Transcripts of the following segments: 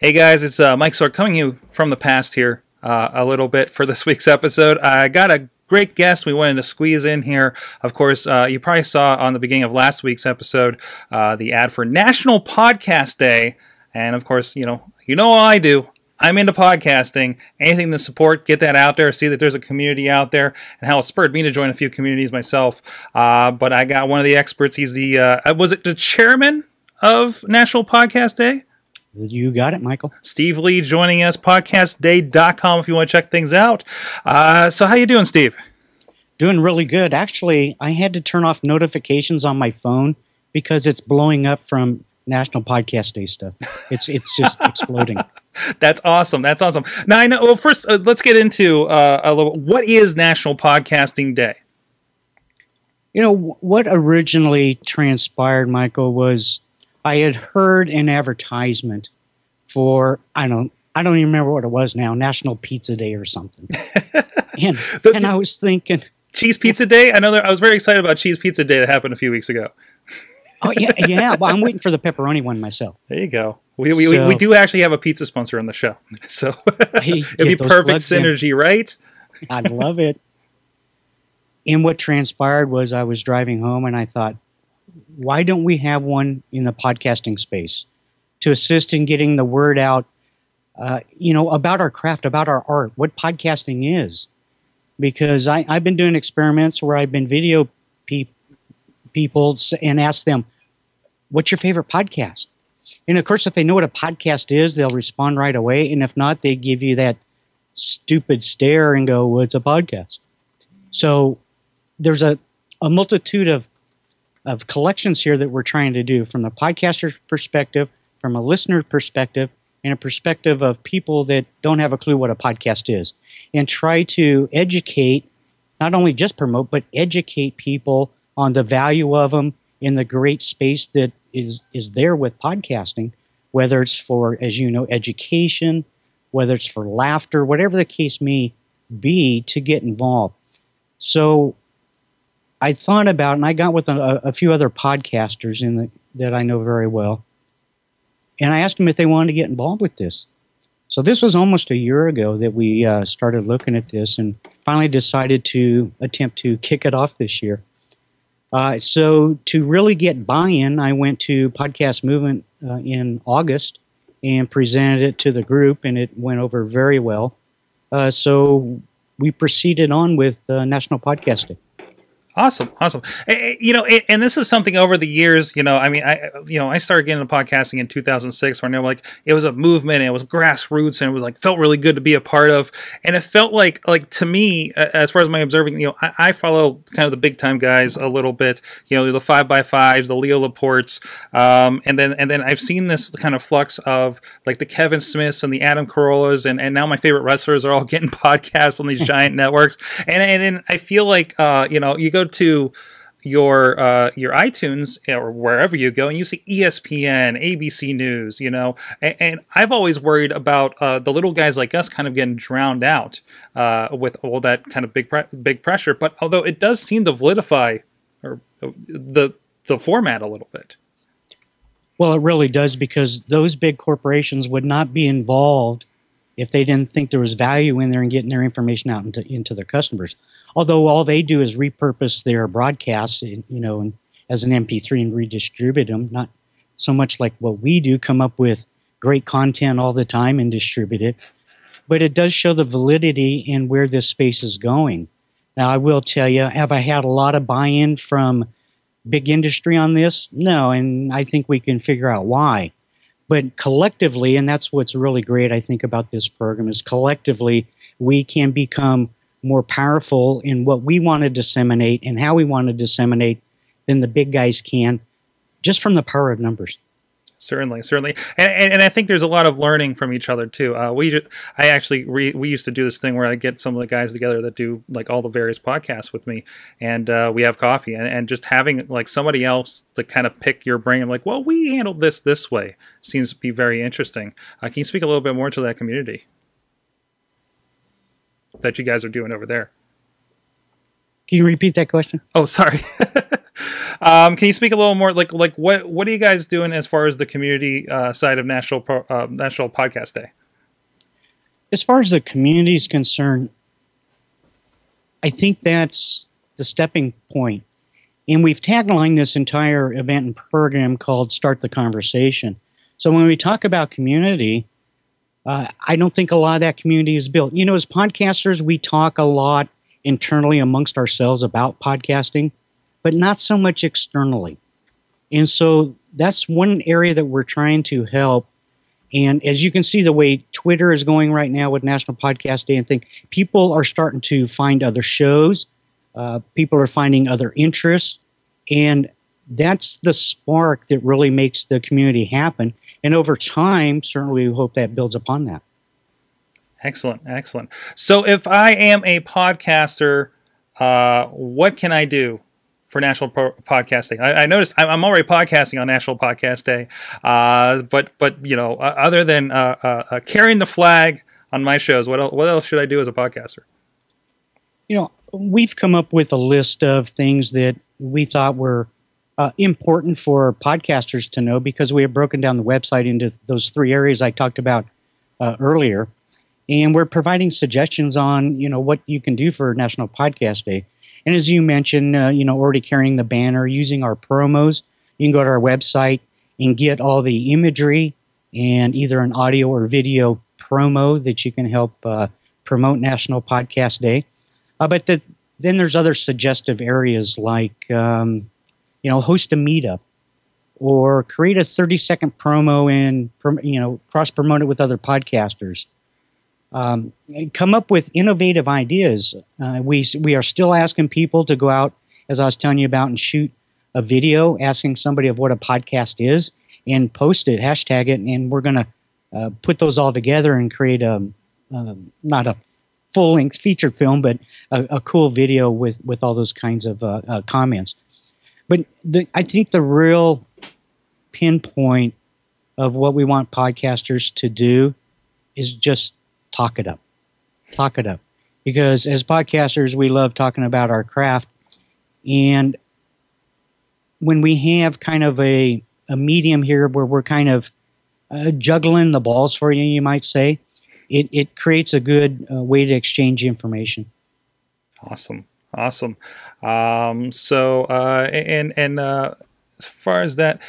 Hey guys, it's uh, Mike Sorg coming you from the past here uh, a little bit for this week's episode. I got a great guest we wanted to squeeze in here. Of course, uh, you probably saw on the beginning of last week's episode uh, the ad for National Podcast Day, and of course, you know, you know what I do. I'm into podcasting. Anything to support, get that out there. See that there's a community out there, and how it spurred me to join a few communities myself. Uh, but I got one of the experts. He's the uh, was it the chairman of National Podcast Day? You got it, Michael. Steve Lee joining us, podcastday.com if you want to check things out. Uh, so how you doing, Steve? Doing really good. Actually, I had to turn off notifications on my phone because it's blowing up from National Podcast Day stuff. It's it's just exploding. That's awesome. That's awesome. Now I know. Well, first uh, let's get into uh, a little. What is National Podcasting Day? You know what originally transpired, Michael, was I had heard an advertisement for I don't I don't even remember what it was now National Pizza Day or something, and the, and I was thinking Cheese Pizza Day. I know that I was very excited about Cheese Pizza Day that happened a few weeks ago. oh yeah, yeah. Well, I'm waiting for the pepperoni one myself. There you go. We we, so, we, do actually have a pizza sponsor on the show, so it'd be perfect synergy, in. right? I'd love it. And what transpired was I was driving home and I thought, why don't we have one in the podcasting space to assist in getting the word out, uh, you know, about our craft, about our art, what podcasting is? Because I, have been doing experiments where I've been video pe- people and ask them, what's your favorite podcast? And of course, if they know what a podcast is, they'll respond right away. And if not, they give you that stupid stare and go, well, it's a podcast. So there's a, a multitude of of collections here that we're trying to do from the podcaster's perspective, from a listener perspective, and a perspective of people that don't have a clue what a podcast is, and try to educate, not only just promote, but educate people on the value of them in the great space that is is there with podcasting, whether it's for, as you know, education, whether it's for laughter, whatever the case may be, to get involved. So I thought about, and I got with a, a few other podcasters in the, that I know very well, and I asked them if they wanted to get involved with this. So this was almost a year ago that we uh, started looking at this, and finally decided to attempt to kick it off this year. Uh, so to really get buy-in, I went to Podcast Movement uh, in August and presented it to the group, and it went over very well. Uh, so we proceeded on with uh, National Podcast Day. Awesome, awesome. You know, and this is something over the years. You know, I mean, I you know, I started getting into podcasting in 2006, where I know like it was a movement, it was grassroots, and it was like felt really good to be a part of. And it felt like like to me, as far as my observing, you know, I, I follow kind of the big time guys a little bit. You know, the five by fives, the Leo Laportes, um, and then and then I've seen this kind of flux of like the Kevin Smiths and the Adam Carollas, and and now my favorite wrestlers are all getting podcasts on these giant networks. And and then I feel like uh, you know, you go to your uh, your iTunes or wherever you go, and you see ESPN, ABC News, you know, and, and I've always worried about uh, the little guys like us kind of getting drowned out uh, with all that kind of big pre- big pressure. But although it does seem to validify or the the format a little bit. Well, it really does because those big corporations would not be involved if they didn't think there was value in there and getting their information out into, into their customers although all they do is repurpose their broadcasts, you know, as an MP3 and redistribute them. Not so much like what we do, come up with great content all the time and distribute it. But it does show the validity in where this space is going. Now, I will tell you, have I had a lot of buy in from big industry on this? No, and I think we can figure out why. But collectively, and that's what's really great, I think, about this program, is collectively we can become more powerful in what we want to disseminate and how we want to disseminate than the big guys can, just from the power of numbers. Certainly, certainly, and, and, and I think there's a lot of learning from each other too. Uh, we, I actually, re, we used to do this thing where I get some of the guys together that do like all the various podcasts with me, and uh, we have coffee, and, and just having like somebody else to kind of pick your brain, like, well, we handled this this way, seems to be very interesting. Uh, can you speak a little bit more to that community? that you guys are doing over there. Can you repeat that question? Oh, sorry. Um, can you speak a little more, like like what what are you guys doing as far as the community uh, side of National Pro, uh, National Podcast Day? As far as the community is concerned, I think that's the stepping point. And we've taglined this entire event and program called Start the Conversation. So when we talk about community, uh, I don't think a lot of that community is built. You know, as podcasters, we talk a lot internally amongst ourselves about podcasting, but not so much externally. And so that's one area that we're trying to help. And as you can see, the way Twitter is going right now with National Podcast Day and thing, people are starting to find other shows. Uh, people are finding other interests. And that's the spark that really makes the community happen. And over time, certainly we hope that builds upon that. Excellent, excellent. So if I am a podcaster, uh, what can I do for National Pro- Podcasting? I, I noticed I'm already podcasting on National Podcast Day, uh, but but you know, other than uh, uh, uh, carrying the flag on my shows, what else, what else should I do as a podcaster? You know, we've come up with a list of things that we thought were uh, important for podcasters to know because we have broken down the website into those three areas I talked about uh, earlier, and we're providing suggestions on you know what you can do for National Podcast Day. And as you mentioned, uh, you know, already carrying the banner, using our promos, you can go to our website and get all the imagery and either an audio or video promo that you can help uh, promote National Podcast Day. Uh, but the, then there's other suggestive areas like um, you know, host a meetup or create a 30 second promo and, you know, cross promote it with other podcasters. Um, come up with innovative ideas. Uh, we, we are still asking people to go out, as I was telling you about, and shoot a video asking somebody of what a podcast is and post it, hashtag it, and we're going to uh, put those all together and create a, not a full length feature film, but a, a, cool video with, with all those kinds of uh, uh comments. But the, I think the real pinpoint of what we want podcasters to do is just talk it up. Talk it up. Because as podcasters, we love talking about our craft. And when we have kind of a, a medium here where we're kind of uh, juggling the balls for you, you might say, it, it creates a good uh, way to exchange information. Awesome. Awesome. Um, so, uh, and, and, uh, as far as that,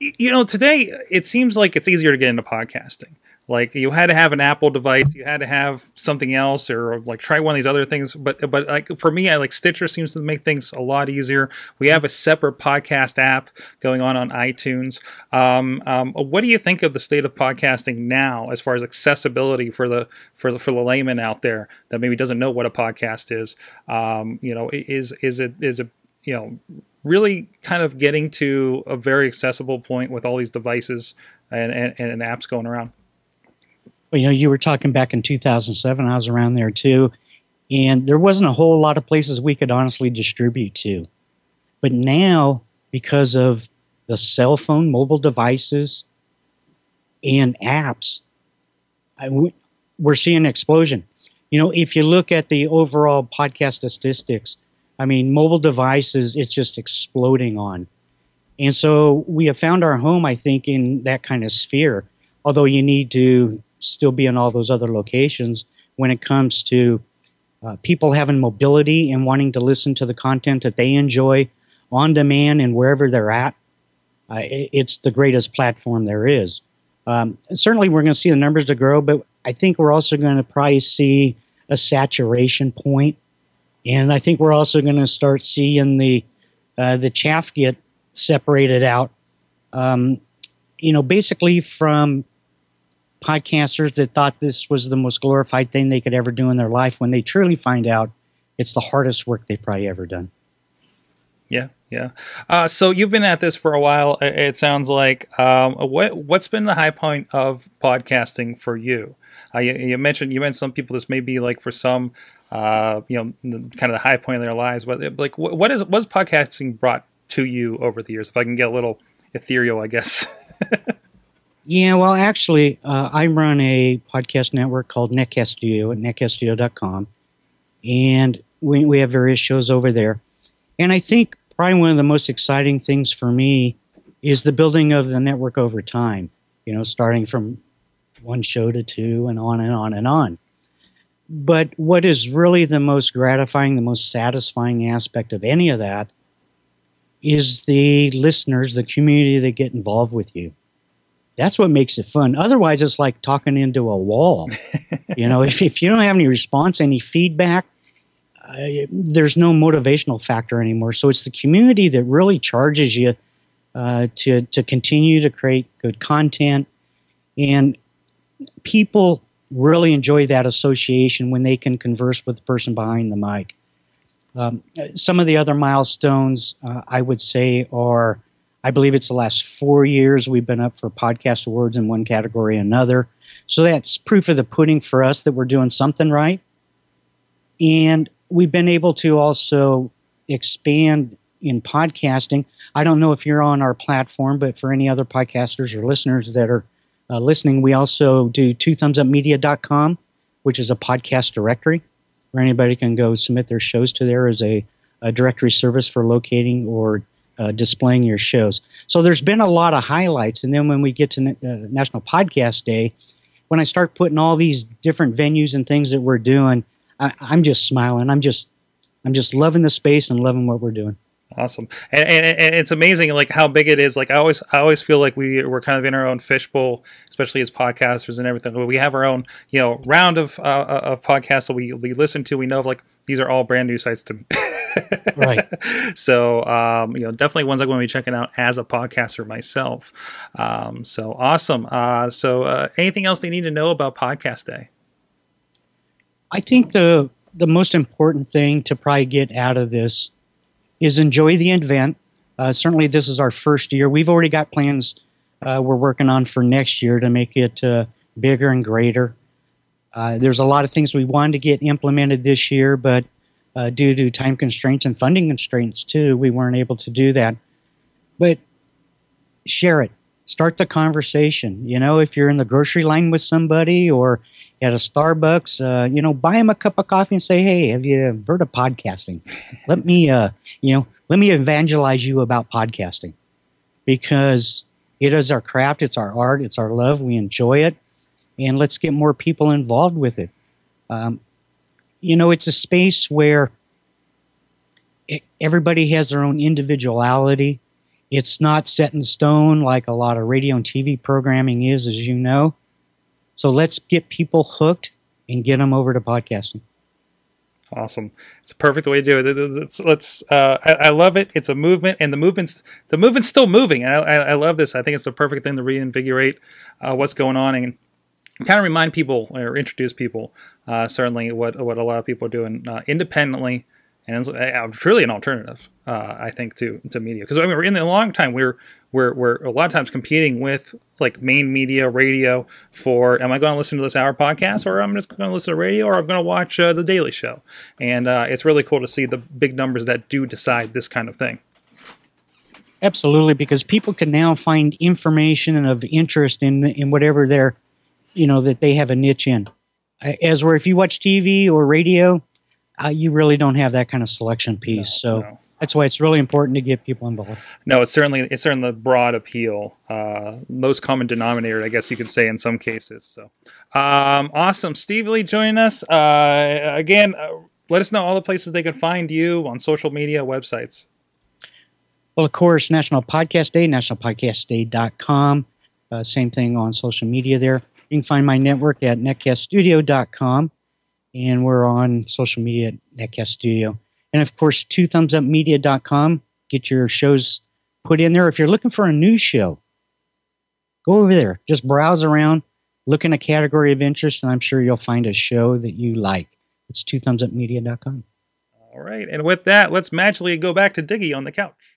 you know, today it seems like it's easier to get into podcasting. Like you had to have an Apple device, you had to have something else, or like try one of these other things. But but like for me, I like Stitcher seems to make things a lot easier. We have a separate podcast app going on on iTunes. Um, um, what do you think of the state of podcasting now, as far as accessibility for the for the for the layman out there that maybe doesn't know what a podcast is? Um, you know, is is it is it you know really kind of getting to a very accessible point with all these devices and, and, and apps going around? You know, you were talking back in 2007. I was around there too, and there wasn't a whole lot of places we could honestly distribute to. But now, because of the cell phone, mobile devices, and apps, I we're seeing an explosion. You know, if you look at the overall podcast statistics, I mean, mobile devices, it's just exploding on. And so we have found our home, I think, in that kind of sphere. Although you need to still be in all those other locations when it comes to uh, people having mobility and wanting to listen to the content that they enjoy on demand and wherever they're at. Uh, it's the greatest platform there is. Um, certainly, we're going to see the numbers to grow, but I think we're also going to probably see a saturation point, and I think we're also going to start seeing the uh, the chaff get separated out. Um, you know, basically from podcasters that thought this was the most glorified thing they could ever do in their life when they truly find out it's the hardest work they've probably ever done. Yeah, yeah. Uh, so you've been at this for a while. It sounds like. Um, what what's been the high point of podcasting for you? Uh, you, you, mentioned you mentioned some people. This may be like for some, uh, you know, kind of the high point of their lives. But like, what, what is what's podcasting brought to you over the years? If I can get a little ethereal, I guess. Yeah, well, actually, uh, I run a podcast network called Netcast Studio at netcaststudio.com, and we, we have various shows over there. And I think probably one of the most exciting things for me is the building of the network over time. You know, starting from one show to two and on and on and on. But what is really the most gratifying, the most satisfying aspect of any of that is the listeners, the community that get involved with you. That's what makes it fun. Otherwise, it's like talking into a wall. you know, if, if you don't have any response, any feedback, uh, there's no motivational factor anymore. So it's the community that really charges you uh, to to continue to create good content, and people really enjoy that association when they can converse with the person behind the mic. Um, some of the other milestones uh, I would say are, I believe it's the last four years we've been up for podcast awards in one category or another. So that's proof of the pudding for us that we're doing something right. And we've been able to also expand in podcasting. I don't know if you're on our platform, but for any other podcasters or listeners that are uh, listening, we also do twothumbsupmedia.com, which is a podcast directory where anybody can go submit their shows to there as a, a directory service for locating or uh, displaying your shows. So there's been a lot of highlights. And then when we get to uh, National Podcast Day, when I start putting all these different venues and things that we're doing, I, I'm just smiling. I'm just I'm just loving the space and loving what we're doing. Awesome, and, and, and, it's amazing like how big it is. Like I always, I always feel like we we're kind of in our own fishbowl, especially as podcasters and everything. But we have our own, you know, round of uh, uh of podcasts that we we listen to. We know of like these are all brand new sites to me. right. So um, you know, definitely ones I'm going to be checking out as a podcaster myself. Um, so awesome. Uh, so uh, anything else they need to know about Podcast Day? I think the the most important thing to probably get out of this is enjoy the event. Uh, certainly, this is our first year. We've already got plans uh, we're working on for next year to make it uh, bigger and greater. Uh, there's a lot of things we wanted to get implemented this year, but uh, due to time constraints and funding constraints too, we weren't able to do that. But share it. Start the conversation. You know, if you're in the grocery line with somebody or at a Starbucks, uh, you know, buy them a cup of coffee and say, "Hey, have you heard of podcasting? let me, uh, you know, let me evangelize you about podcasting because it is our craft, it's our art, it's our love. We enjoy it, and let's get more people involved with it. Um, you know, it's a space where it, everybody has their own individuality. It's not set in stone like a lot of radio and TV programming is, as you know. So let's get people hooked and get them over to podcasting. Awesome! It's a perfect way to do it. It's, let's. Uh, I, I, love it. It's a movement, and the movement's the movement's still moving. I, I, I love this. I think it's the perfect thing to reinvigorate uh, what's going on and kind of remind people or introduce people. Uh, certainly, what what a lot of people are doing uh, independently and it's uh, truly an alternative, uh, I think, to to media. Because I mean, we're in a long time we're we're we're a lot of times competing with like main media, radio for am I going to listen to this hour podcast or I'm just going to listen to radio or I'm going to watch uh, the Daily Show, and it's really cool to see the big numbers that do decide this kind of thing. Absolutely, because people can now find information of interest in in whatever they're, you know, that they have a niche in. As where if you watch TV or radio, uh, you really don't have that kind of selection piece. No, so no. that's why it's really important to get people involved. No, it's certainly it's certainly the broad appeal, uh, most common denominator, I guess you could say in some cases. So um, awesome, Steve Lee joining us uh, again. Uh, let us know all the places they can find you on social media websites. Well, of course, National Podcast Day, nationalpodcastday.com. Uh, same thing on social media there. You can find my network at netcaststudio.com and we're on social media at netcaststudio. And of course, twothumbsupmedia.com. Get your shows put in there. If you're looking for a new show, go over there. Just browse around, look in a category of interest, and I'm sure you'll find a show that you like. It's twothumbsupmedia.com. All right. And with that, let's magically go back to Diggy on the couch.